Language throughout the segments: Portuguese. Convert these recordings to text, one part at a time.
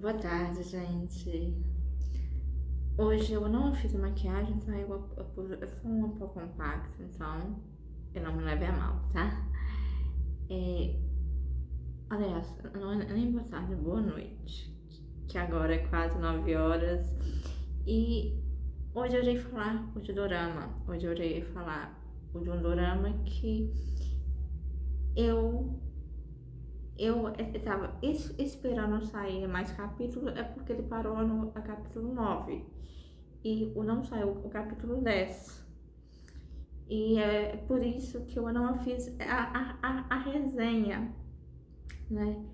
Boa tarde, gente. Hoje eu não fiz maquiagem, então eu, eu, eu sou um pouco compacto, então eu não me leve a mal, tá? É, aliás, não é nem boa tarde, boa noite. Que agora é quase 9 horas. E hoje eu irei falar o de dorama. Hoje eu irei falar o de um dorama que eu eu estava esperando sair mais capítulo, é porque ele parou no capítulo 9 e não saiu o capítulo 10. E é por isso que eu não fiz a, a, a resenha, né?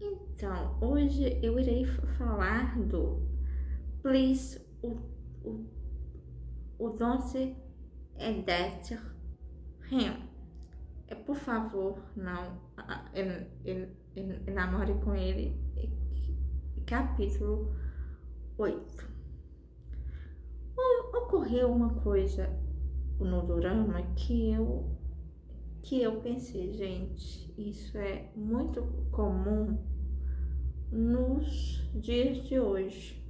Então, hoje eu irei falar do Please, o, o, o Don't Edit Him. É, por favor, não namore com ele. Capítulo 8. Ocorreu uma coisa no drama que eu que eu pensei, gente, isso é muito comum nos dias de hoje.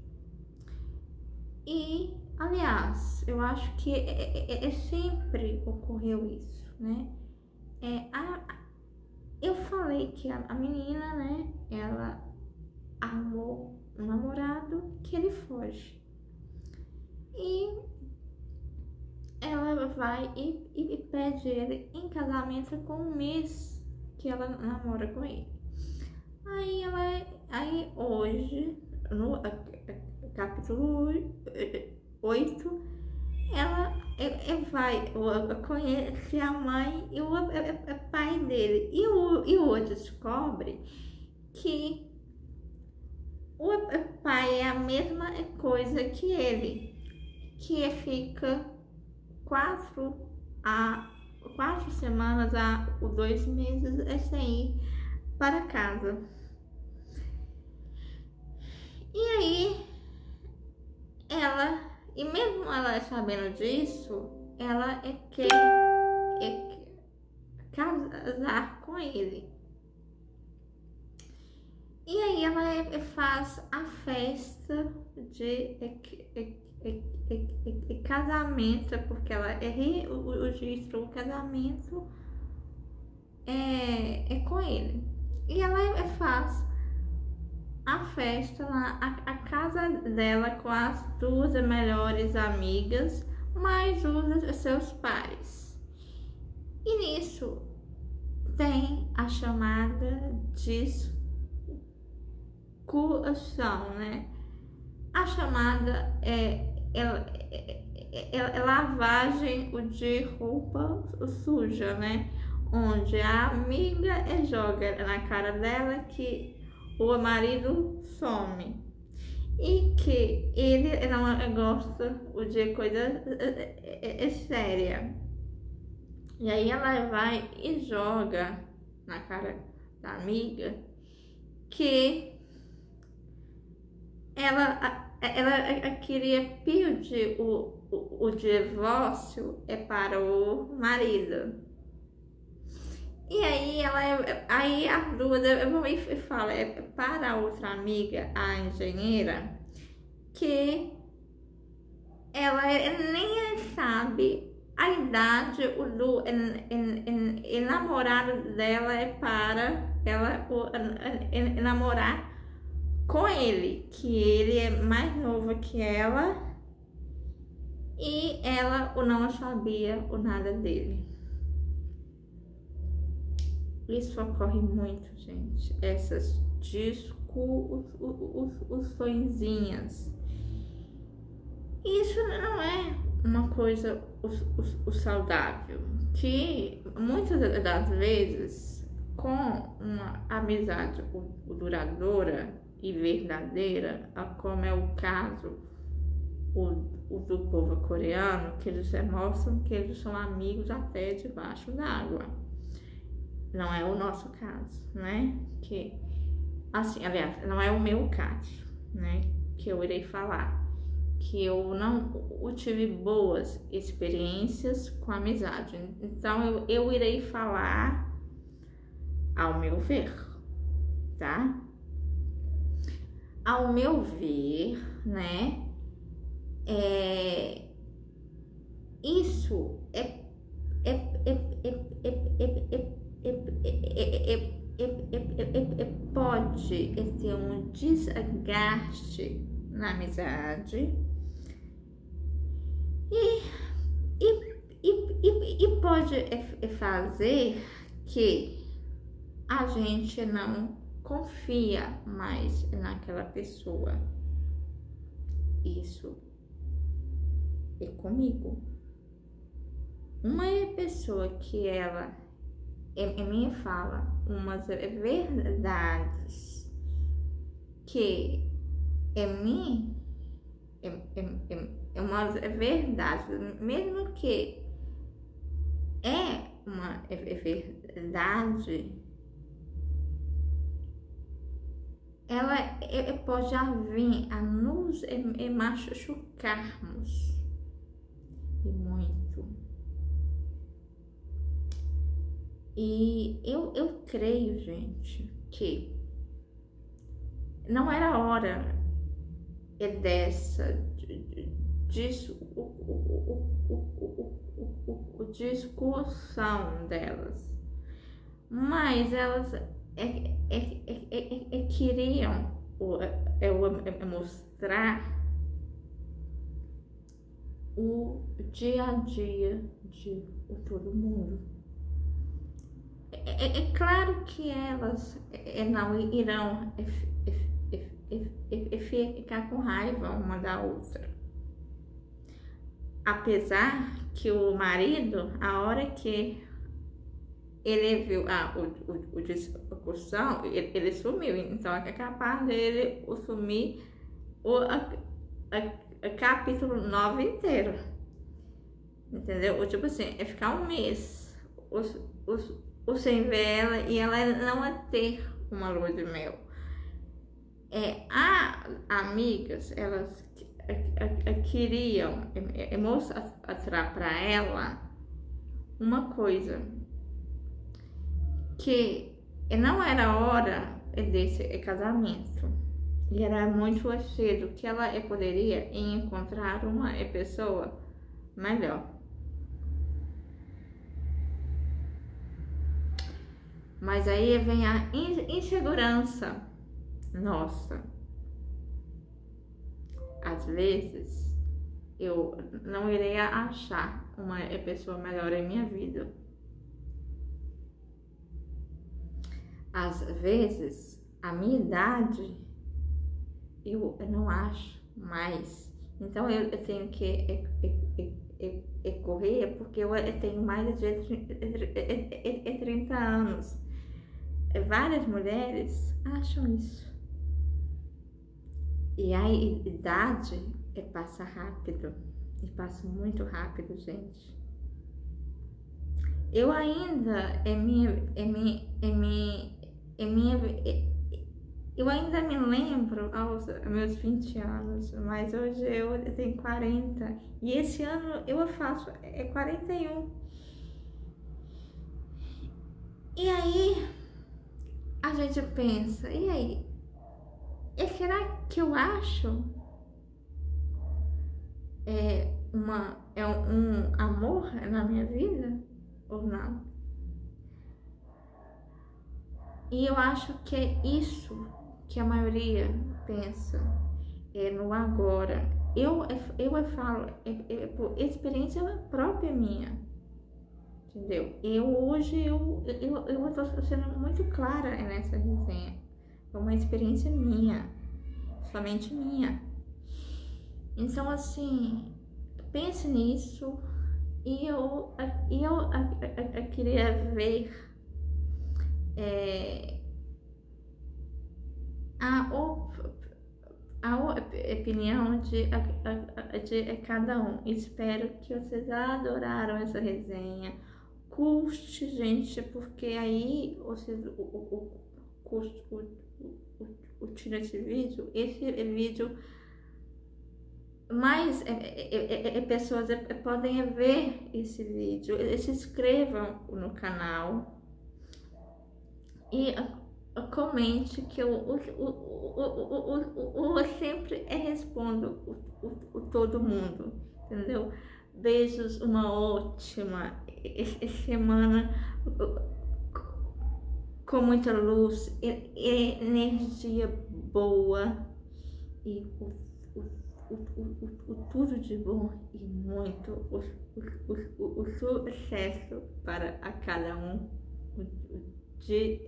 E, aliás, eu acho que é, é, é sempre ocorreu isso, né? É, a, eu falei que a, a menina, né, ela amou o namorado que ele foge. E ela vai e, e, e, pede ele em casamento com um mês que ela namora com ele. Aí ela, aí hoje, no capítulo 8, ela vai conhecer a mãe e o pai dele. E o, e o descobre que o pai é a mesma coisa que ele, que fica quatro a quatro semanas a dois meses sem ir para casa. E aí e mesmo ela sabendo disso, ela é quer, é casar com ele. E aí ela é, faz a festa de é, é, casamento, porque ela é o registro, o casamento é, é com ele. E ela faz a festa lá, a, a, casa dela com as duas melhores amigas, mais os seus pais. E nisso tem a chamada discussão, né? A chamada é, é, é, é, é lavagem de roupa suja, né? Onde a amiga joga na cara dela que o marido some e que ele não gosta de coisa é, é, é, séria. E aí ela vai e joga na cara da amiga que ela, ela queria pedir o, o, o divórcio é para o marido. E aí ela aí a eu vou e falo é para a outra amiga, a engenheira, que ela nem sabe a idade o do en, namorado dela é para ela o, namorar com ele, que ele é mais novo que ela e ela não sabia o nada dele. Isso ocorre muito, gente. Essas discussõezinhas. Isso não é uma coisa o, saudável. Que muitas das vezes, com uma amizade duradoura e verdadeira, como é o caso o do povo coreano, que eles mostram que eles são amigos até debaixo d'água não é o nosso caso, né? Que, assim, aliás, não é o meu caso, né? Que eu irei falar. Que eu não eu tive boas experiências com amizade. Então, eu, eu irei falar ao meu ver, tá? ao meu ver, né? É, isso é, é, pode ter um desgaste na amizade e, e, e, e pode fazer que a gente não confia mais naquela pessoa. Isso é comigo. Uma pessoa que ela em, minha fala umas verdades que em mim é, é, é uma verdade, mesmo que é uma verdade, ela pode vir a nos machucarmos e muito. E eu, eu creio, gente, que não era hora dessa disso, o, o, o, discussão delas. Mas elas é, é, é, é queriam mostrar o dia a dia de todo mundo. É, é, claro que elas não irão ficar com raiva uma da outra. Apesar que o marido, a hora que ele viu ah, o, o, o discussão, ele, ele, sumiu. Então é capaz dele sumir o a, a, a capítulo 9 inteiro. Entendeu? Tipo assim, é ficar um mês os, os, o sem ver ela e ela não é ter uma lua de mel. É, a amigas, elas queriam mostrar para ela uma coisa que não era hora desse casamento e era muito cedo que ela poderia encontrar uma pessoa melhor. Mas aí vem a insegurança nossa. Às vezes eu não irei achar uma pessoa melhor em minha vida. Às vezes a minha idade eu não acho mais. Então eu, tenho que correr porque eu tenho mais de 30 anos. Várias mulheres acham isso. E a idade é, passa rápido. E passa muito rápido, gente. Eu ainda, é minha, é minha, é minha, é minha, é, eu ainda me lembro aos meus 20 anos, mas hoje eu tenho 40. E esse ano eu faço é 41. E aí, a gente pensa, e aí? E será que eu acho é, uma, é um amor na minha vida ou não? E eu acho que é isso que a maioria pensa, é no agora. Eu, eu falo, é, é, por experiência própria minha Entendeu? Eu hoje eu, eu, eu estou sendo muito clara nessa resenha. É uma experiência minha, somente minha. Então assim, pense nisso e eu, e eu, eu, eu queria ver é, a, a opinião de, de cada um. Espero que vocês adoraram essa resenha custe, gente, porque aí vocês o, o, o, o, o, tira esse vídeo, esse vídeo mais é, é, é, pessoas podem ver esse vídeo, se inscrevam no canal e comente que eu, eu, eu, eu, sempre respondo o, o, todo mundo, entendeu? Beijos, uma ótima semana com muita luz, energia boa e o, o, o, o, tudo de bom e muito o, sucesso para a cada um de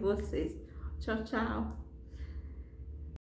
vocês. Tchau, tchau.